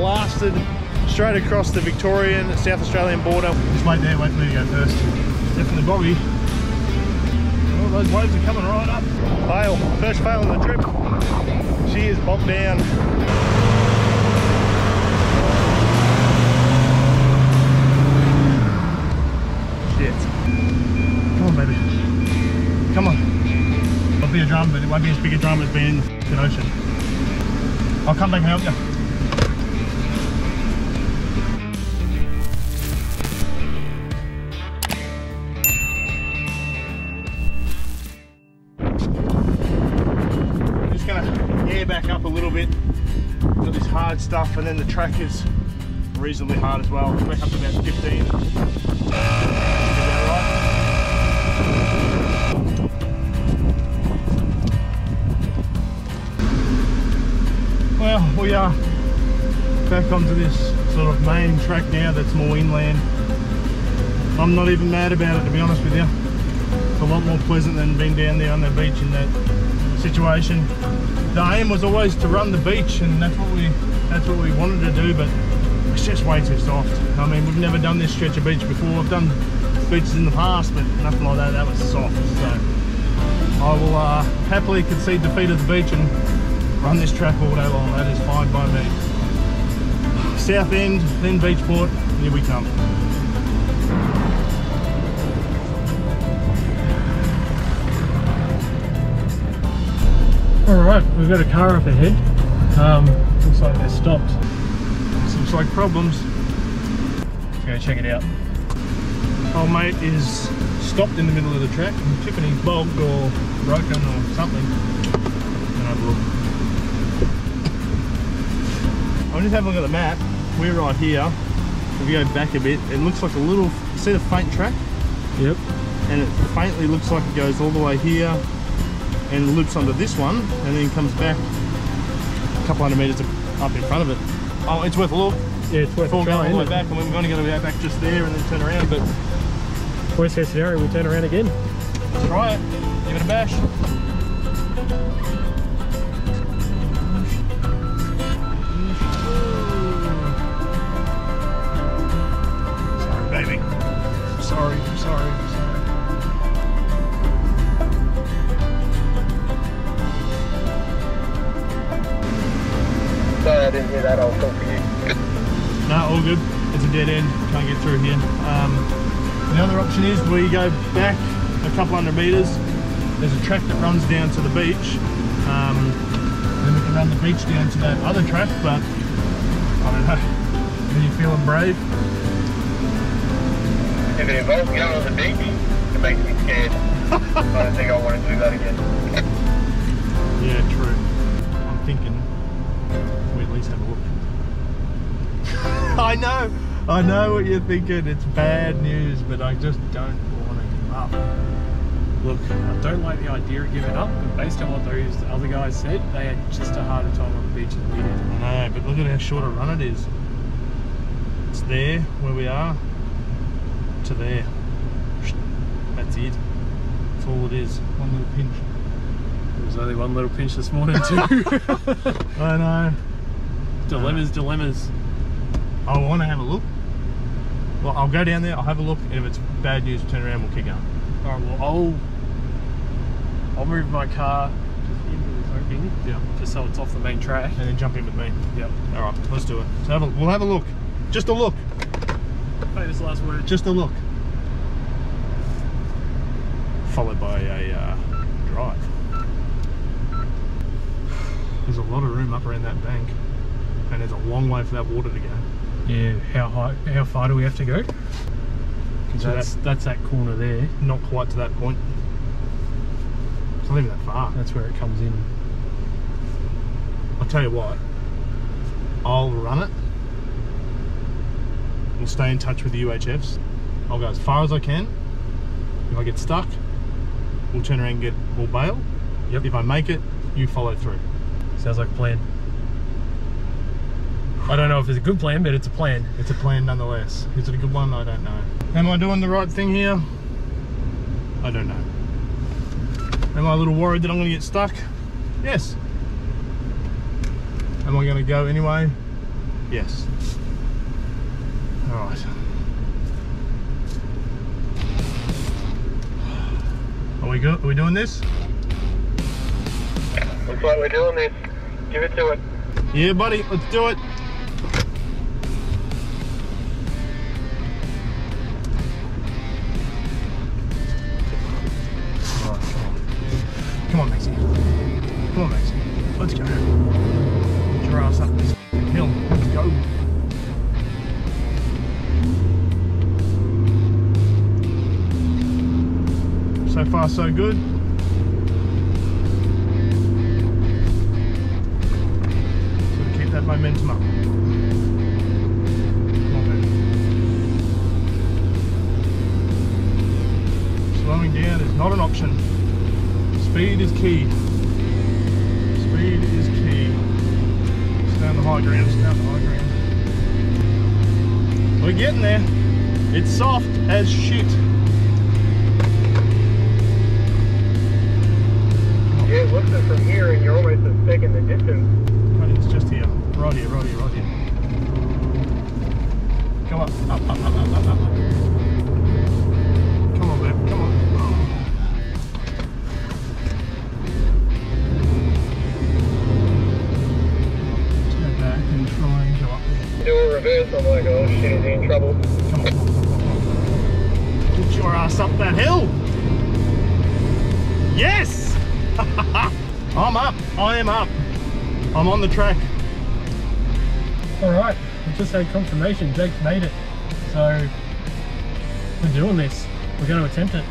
blasted straight across the Victorian, South Australian border. Just wait there, wait for me to go first. Definitely boggy. Oh, those waves are coming right up. Fail, first fail in the trip. She is bogged down. Shit. Come on, baby. Come on. It'll be a drum, but it won't be as big a drum as being in the ocean. I'll come back and help you. Stuff, and then the track is reasonably hard as well. Back up to about 15. Right? Well, we are back onto this sort of main track now that's more inland. I'm not even mad about it to be honest with you. It's a lot more pleasant than being down there on the beach in that situation. The aim was always to run the beach and that's what we that's what we wanted to do, but it's just way too soft. I mean, we've never done this stretch of beach before. I've done beaches in the past, but nothing like that. That was soft. So I will uh, happily concede defeat at the beach and run this track all day long. That is fine by me. Southend, then Beachport. Here we come. All right, we've got a car up ahead. Um, looks like they're stopped. This looks like problems. Let's go check it out. Old mate is stopped in the middle of the track. Tipping he's bogged or broken or something. And have a look. I'm just having a look at the map. We're right here. If you go back a bit, it looks like a little, you see the faint track? Yep. And it faintly looks like it goes all the way here and loops onto this one and then comes back a couple hundred meters up in front of it. Oh, it's worth a look. Yeah, it's worth Before a try, all the way back and we're only going to go back just there and then turn around, but? Worst case scenario, we turn around again. let's try it. Give it a bash. It's a dead. Can't get through here. Um, the other option is we go back a couple hundred meters. There's a track that runs down to the beach. Um, then we can run the beach down to that other track, but I don't know. Are you feeling brave? If it involves going on the beach, it makes me scared. I don't think I want to do that again. Yeah, true. I'm thinking we at least have a look. I know, I know what you're thinking. It's bad news, but I just don't want to give up. Look, I don't like the idea of giving up, but based on what those other guys said, they had just a harder time on the beach than we did. I know, but look at how short a run it is. It's there where we are to there. That's it. That's all it is. One little pinch. There was only one little pinch this morning too. I know. dilemmas, dilemmas. I want to have a look. Well, I'll go down there. I'll have a look, and if it's bad news, turn around. We'll kick going. All right, well, I'll I'll move my car just into this opening, Yeah. just so it's off the main track. And then jump in with me. Yep. All right, let's do it. So have a, we'll have a look. Just a look. Famous last word. Just a look. Followed by a uh, drive. There's a lot of room up around that bank, and there's a long way for that water to go. Yeah. How high? How far do we have to go? So that's that's that corner there. Not quite to that point. It's not even that far. That's where it comes in. I'll tell you what. I'll run it. We'll stay in touch with the UHFs. I'll go as far as I can. If I get stuck, we'll turn around and get we'll bail. Yep. If I make it, you follow through. Sounds like a plan. I don't know if it's a good plan, but it's a plan. It's a plan nonetheless. Is it a good one? I don't know. Am I doing the right thing here? I don't know. Am I a little worried that I'm going to get stuck? Yes. Am I going to go anyway? Yes. All right. Are we good? Are we doing this? Looks like we're doing this. Give it to it. Yeah, buddy. Let's do it. Let's go. Ass up this hill. Let's go. So far, so good. So keep that momentum up. Slowing down is not an option. Speed is key. Stay on the high ground, stay on the high ground. We're getting there. It's soft as shit. Yeah, it looks it from here and you're almost a speck in the distance. But it's just here. Right here, right here, right here. Come on. Up, up, up, ass up that hill. Yes! I'm up. I am up. I'm on the track. All right, we just had confirmation. Jake's made it. So we're doing this. We're going to attempt it.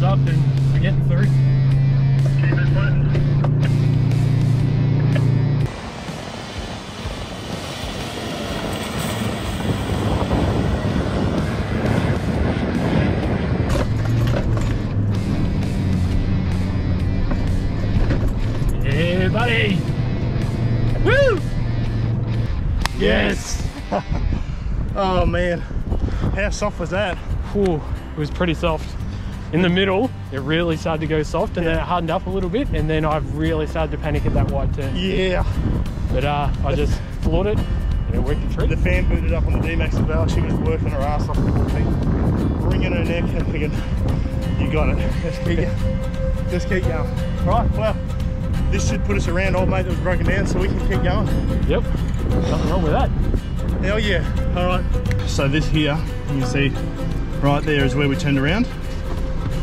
Keeping up and we're getting through. Keep it buddy. Woo! Yes. Oh man, how soft was that? Whew, it was pretty soft. In the middle, it really started to go soft and then it hardened up a little bit and then I've really started to panic at that wide turn. Yeah. But uh, I just floored it and it worked a treat. The fan booted up on the D-Max as well. She was working her ass off, wringing her neck and thinking, you got it. Let's keep, let's keep going. Right, well, this should put us around old mate that was broken down so we can keep going. Yep, nothing wrong with that. Hell yeah. All right. So this here, you can see right there is where we turned around.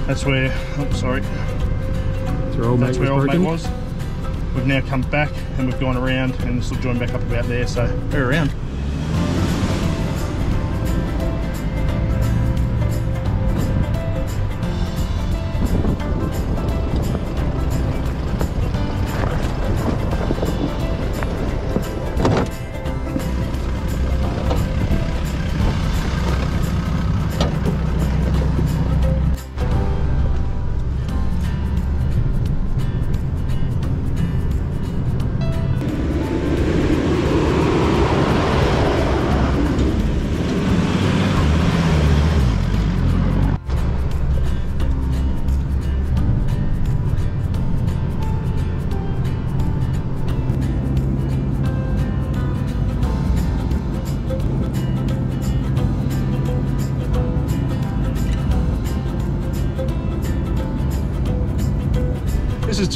That's where, oh, sorry. That's where old That's where old mate was. We've now come back and we've gone around and this will join back up about there. So we're around.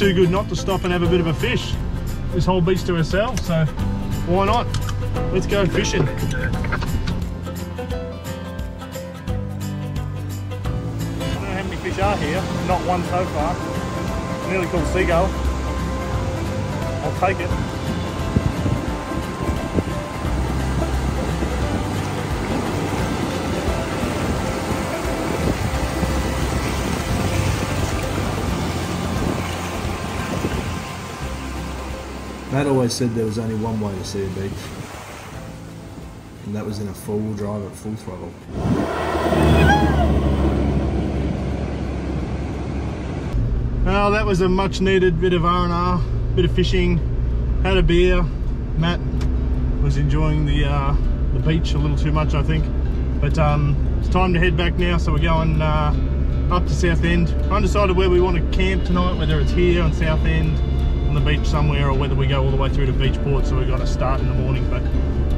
Too good not to stop and have a bit of a fish. This whole beach to ourselves, so why not? Let's go fishing. Fish are here. Not one so far. Nearly called seagull. I'll take it. Matt always said there was only one way to see a beach, and that was in a four-wheel drive at full throttle. Well, that was a much needed bit of R&R, bit of fishing, had a beer. Matt was enjoying the uh, the beach a little too much, I think. But um, it's time to head back now, so we're going uh, up to Southend. Undecided where we want to camp tonight, whether it's here on Southend, the beach somewhere, or whether we go all the way through to Beachport, so we've got to start in the morning. But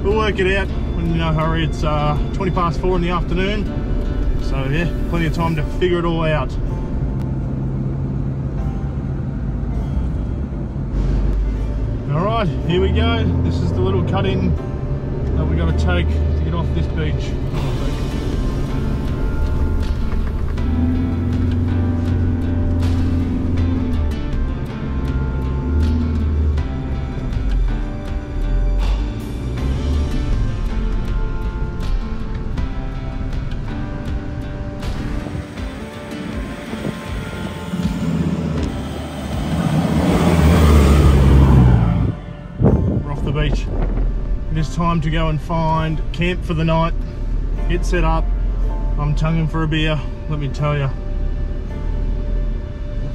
we'll work it out. When in no hurry, it's uh, 20 past four in the afternoon. So yeah, plenty of time to figure it all out. All right, here we go. This is the little cut in that we got to take to get off this beach. Time to go and find camp for the night. Get set up. I'm tonguing for a beer. Let me tell you,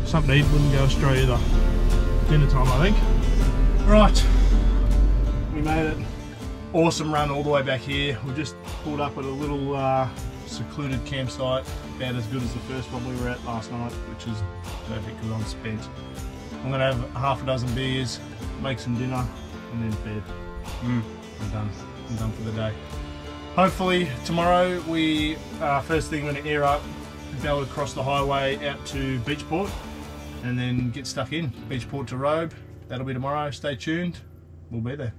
something to eat wouldn't go astray either. Dinner time, I think. Right, we made it. Awesome run all the way back here. We just pulled up at a little uh, secluded campsite, about as good as the first one we were at last night, which is perfect because I'm spent. I'm gonna have half a dozen beers, make some dinner, and then bed. I'm done. I'm done for the day. Hopefully tomorrow we uh, first thing we're gonna air up, be able to cross the highway out to Beachport, and then get stuck in Beachport to Robe. That'll be tomorrow. Stay tuned. We'll be there.